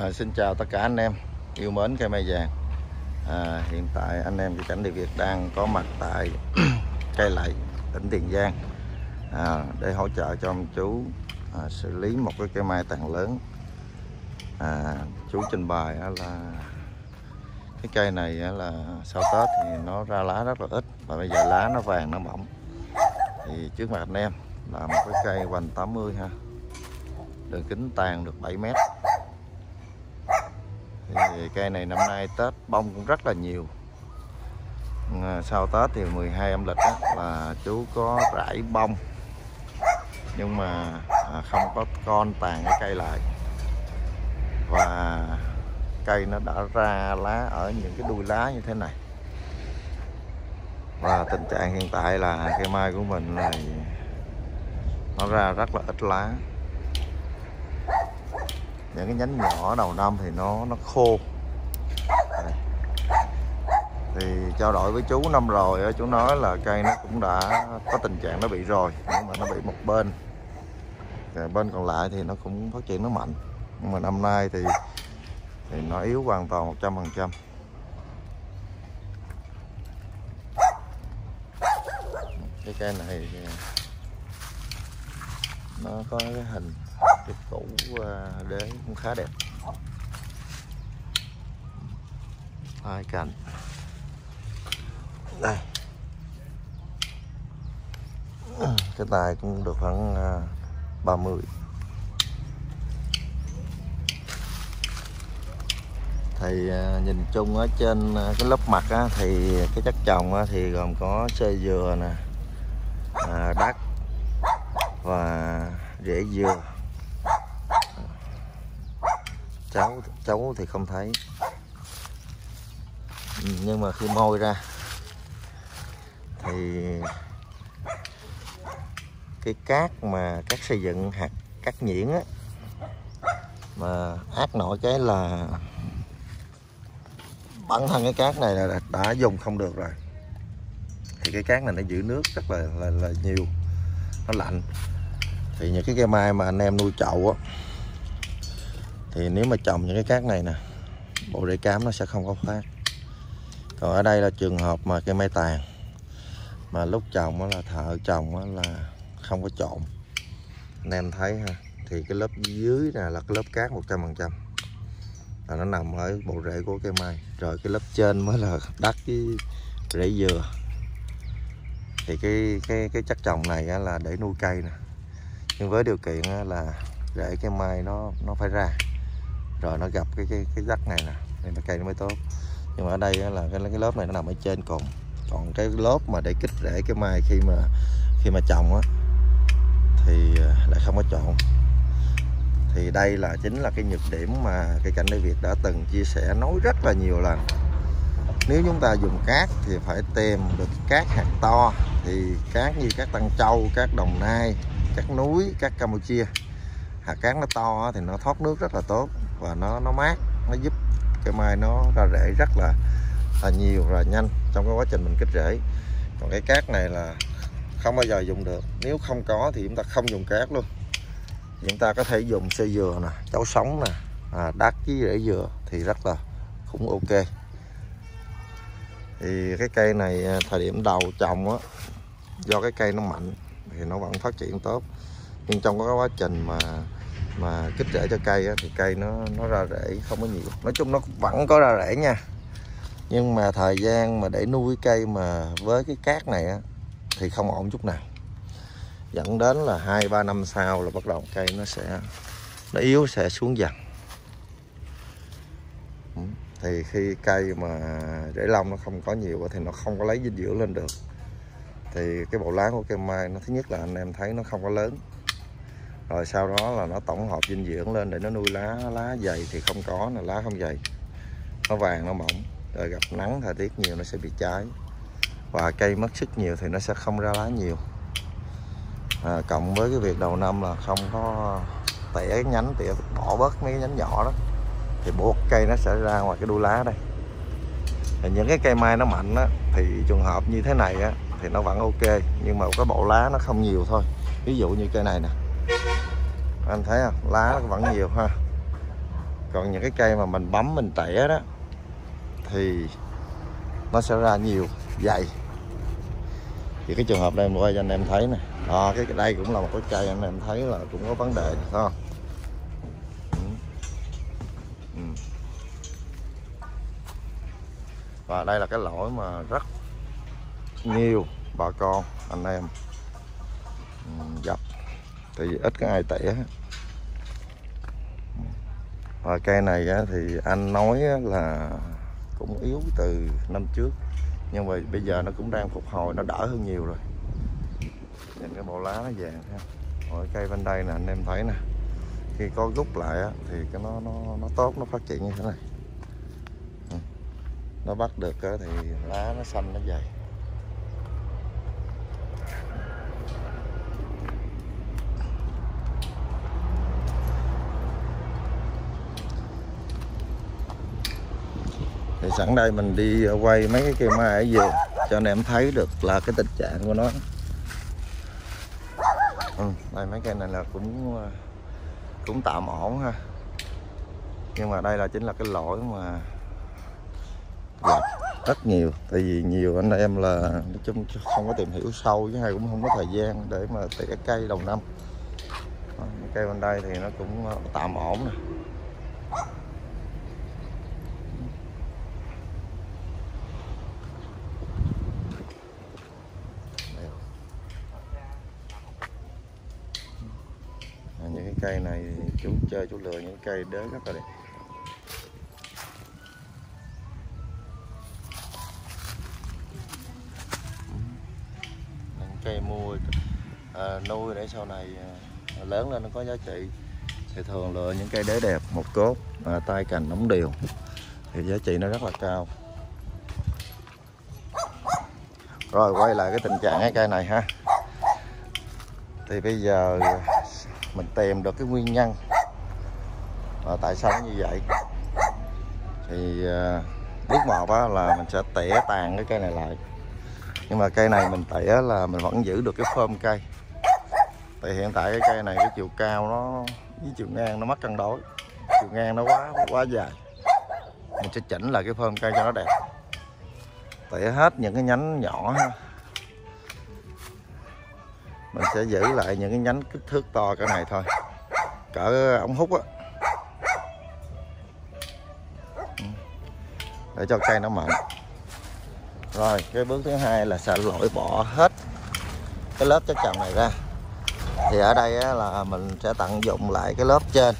À, xin chào tất cả anh em. Yêu mến cây mai vàng. À, hiện tại anh em cây cảnh địa Việt đang có mặt tại cây lại tỉnh Tiền Giang. À, để hỗ trợ cho ông chú à, xử lý một cái cây mai tàn lớn. À, chú trình bày là cái cây này là sau Tết thì nó ra lá rất là ít và bây giờ lá nó vàng nó mỏng thì trước mặt anh em là một cái cây hoành 80 ha. Đường kính tàn được 7 mét thì cây này năm nay Tết bông cũng rất là nhiều. Sau Tết thì 12 âm lịch đó, là chú có rải bông. Nhưng mà à, không có con tàn cái cây lại. Và cây nó đã ra lá ở những cái đuôi lá như thế này. Và tình trạng hiện tại là cây mai của mình là nó ra rất là ít lá những cái nhánh nhỏ đầu năm thì nó nó khô. Đây. thì trao đổi với chú năm rồi chú nói là cây nó cũng đã có tình trạng nó bị rồi, nhưng mà nó bị một bên. Rồi bên còn lại thì nó cũng phát triển nó mạnh. Nhưng mà năm nay thì thì nó yếu hoàn toàn 100 phần trăm. Cái cây này nó có cái hình cái củ để đế cũng khá đẹp. Hai cành. Đây. Cái tài cũng được khoảng à, 30 thì à, nhìn chung ở trên cái lớp mặt á, thì cái chất trồng á, thì gồm có xơ dừa nè à, đất và rễ dừa cháu cháu thì không thấy. Ừ, nhưng mà khi môi ra thì cái cát mà cát xây dựng hạt cát nhuyễn á mà ác nổi cái là bản thân cái cát này là đã dùng không được rồi. Thì cái cát này nó giữ nước rất là là, là nhiều nó lạnh. Thì những cái cây mai mà anh em nuôi chậu á thì nếu mà trồng những cái cát này nè, bộ rễ cám nó sẽ không có phát còn ở đây là trường hợp mà cây mai tàn, mà lúc trồng là thợ trồng là không có trộn. Anh em thấy ha, thì cái lớp dưới nè là cái lớp cát 100 phần trăm. Là nó nằm ở bộ rễ của cây mai. Rồi cái lớp trên mới là đất với rễ dừa. Thì cái cái cái chất trồng này là để nuôi cây nè. Nhưng với điều kiện là rễ cây mai nó nó phải ra rồi nó gặp cái cái cái rắc này nè nên là cây nó mới tốt. Nhưng mà ở đây là cái cái lớp này nó nằm ở trên cùng còn cái lớp mà để kích rễ cái mai khi mà khi mà trồng á thì à, lại không có chọn thì đây là chính là cái nhược điểm mà cây cảnh Đại Việt đã từng chia sẻ nói rất là nhiều lần. Nếu chúng ta dùng cát thì phải tìm được cát hạt to thì cát như cát Tân Châu, cát Đồng Nai, cát núi, cát Campuchia. Hạt cát nó to thì nó thoát nước rất là tốt và nó nó mát nó giúp cây mai nó ra rễ rất là là nhiều và nhanh trong cái quá trình mình kích rễ. Còn cái cát này là không bao giờ dùng được. Nếu không có thì chúng ta không dùng cát luôn. Chúng ta có thể dùng xe dừa nè chấu sống nè à, đắt với rễ dừa thì rất là cũng ok. Thì cái cây này à, thời điểm đầu trồng á do cái cây nó mạnh thì nó vẫn phát triển tốt. Nhưng trong cái quá trình mà mà kích rễ cho cây á, thì cây nó nó ra rễ không có nhiều. Nói chung nó vẫn có ra rễ nha. Nhưng mà thời gian mà để nuôi cây mà với cái cát này á, thì không ổn chút nào. Dẫn đến là hai ba năm sau là bắt đầu cây nó sẽ nó yếu sẽ xuống dần. Ừ, thì khi cây mà rễ lông nó không có nhiều thì nó không có lấy dinh dưỡng lên được. Thì cái bộ lá của cây mai nó thứ nhất là anh em thấy nó không có lớn rồi sau đó là nó tổng hợp dinh dưỡng lên để nó nuôi lá lá dày thì không có là lá không dày. Nó vàng nó mỏng. Rồi gặp nắng thời tiết nhiều nó sẽ bị cháy. Và cây mất sức nhiều thì nó sẽ không ra lá nhiều. À, cộng với cái việc đầu năm là không có tỉa cái nhánh tỉa bỏ bớt mấy cái nhánh nhỏ đó thì buộc cây nó sẽ ra ngoài cái đuôi lá đây. Thì những cái cây mai nó mạnh á, thì trường hợp như thế này á, thì nó vẫn ok nhưng mà cái bộ lá nó không nhiều thôi. Ví dụ như cây này nè anh thấy không? Lá nó vẫn nhiều ha. Còn những cái cây mà mình bấm mình tỉa đó thì nó sẽ ra nhiều dày. Thì cái trường hợp đây em quay cho anh em thấy nè. À, cái đây cũng là một cái cây anh em thấy là cũng có vấn đề phải không? Ừ. Ừ. và đây là cái lỗi mà rất nhiều bà con anh em tại vì ít có ai tỉa và cây này thì anh nói là cũng yếu từ năm trước. Nhưng mà bây giờ nó cũng đang phục hồi nó đỡ hơn nhiều rồi. Nhìn cái bộ lá nó vàng ha. Rồi cây bên đây nè anh em thấy nè. Khi có rút lại á, thì cái nó nó nó tốt nó phát triển như thế này. Ừ. Nó bắt được á, thì lá nó xanh nó dày. Sẵn đây mình đi quay mấy cái cây mai ở về cho anh em thấy được là cái tình trạng của nó. Ừ, đây mấy cây này là cũng ờ, cũng tạm ổn ha. Nhưng mà đây là chính là cái lỗi mà gặp rất nhiều tại vì nhiều anh em là nói chung không có tìm hiểu sâu với hay cũng không có thời gian để mà tỉa cây đầu năm. Ờ, cây bên đây thì nó cũng ờ, tạm ổn nè những cái cây này chú chơi chú lựa những cây đế rất là đẹp. Những cây mua à, nuôi để sau này à, lớn lên nó có giá trị. Thì thường lựa những cây đế đẹp một cốt à, tay cành nóng đều thì giá trị nó rất là cao. Rồi quay lại cái tình trạng cái cây này ha. Thì bây giờ mình tìm được cái nguyên nhân và tại sao nó như vậy. Thì à, bước một á, là mình sẽ tỉa tàn cái cây này lại. Nhưng mà cây này mình tỉa là mình vẫn giữ được cái phơm cây. Tại hiện tại cái cây này cái chiều cao nó với chiều ngang nó mất cân đối. Chiều ngang nó quá quá dài. Mình sẽ chỉnh lại cái phơm cây cho nó đẹp. Tỉa hết những cái nhánh nhỏ ha mình sẽ giữ lại những cái nhánh kích thước to cái này thôi. Cỡ ống hút á. Để cho cây nó mạnh rồi cái bước thứ hai là sẽ lội bỏ hết cái lớp chất trồng này ra. Thì ở đây á, là mình sẽ tận dụng lại cái lớp trên.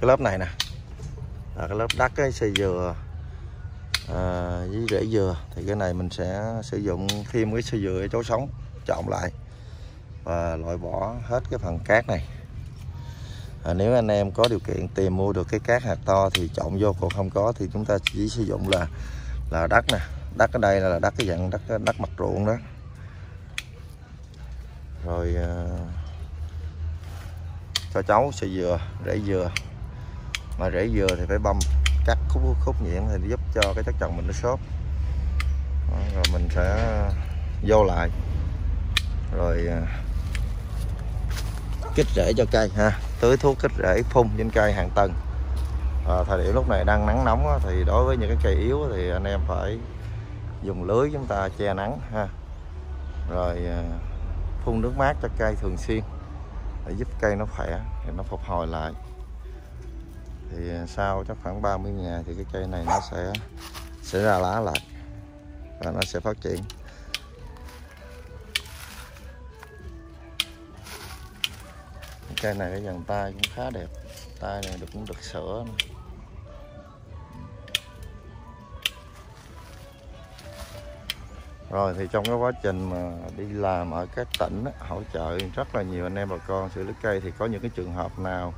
Cái lớp này nè. Là cái lớp đất cái xây dừa. À, với rễ dừa. Thì cái này mình sẽ sử dụng thêm cái xây dừa chỗ sống trộn lại và loại bỏ hết cái phần cát này. À, nếu anh em có điều kiện tìm mua được cái cát hạt to thì trộn vô còn không có thì chúng ta chỉ sử dụng là là đất nè. Đất ở đây là đất cái dạng đất đất mặt ruộng đó. Rồi à, cho cháu sẽ dừa rễ dừa. Mà rễ dừa thì phải băm cắt khúc khúc nhuyễn thì giúp cho cái chất trồng mình nó xốp rồi mình sẽ vô lại. Rồi à, kích rễ cho cây ha. Tưới thuốc kích rễ phun trên cây hàng tầng. À, thời điểm lúc này đang nắng nóng á, thì đối với những cái cây yếu thì anh em phải dùng lưới chúng ta che nắng ha. Rồi à, phun nước mát cho cây thường xuyên để giúp cây nó khỏe để nó phục hồi lại. Thì à, sau chắc khoảng 30 ngày thì cái cây này nó sẽ sẽ ra lá lại và nó sẽ phát triển. Cây này cái dàn tay cũng khá đẹp tay này được cũng được sửa này. rồi thì trong cái quá trình mà đi làm ở các tỉnh á, hỗ trợ rất là nhiều anh em bà con xử lý cây thì có những cái trường hợp nào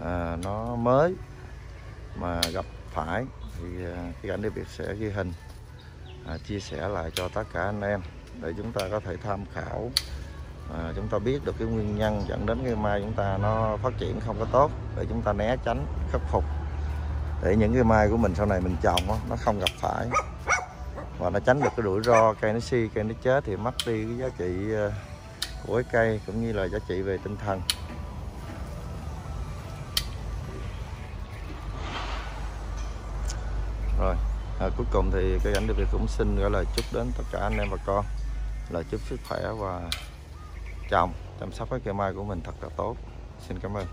à, nó mới mà gặp phải thì à, cái cảnh điều việc sẽ ghi hình à, chia sẻ lại cho tất cả anh em để chúng ta có thể tham khảo à, chúng ta biết được cái nguyên nhân dẫn đến cây mai chúng ta nó phát triển không có tốt để chúng ta né tránh khắc phục. Để những cái mai của mình sau này mình trồng đó, nó không gặp phải. Và nó tránh được cái rủi ro cây nó si cây nó chết thì mất đi cái giá trị ờ, của cái cây cũng như là giá trị về tinh thần. Rồi à, cuối cùng thì cây cảnh Việt cũng xin gửi lời chúc đến tất cả anh em và con là chúc sức khỏe và trồng chăm sóc cái cây mai của mình thật là tốt. Xin cảm ơn.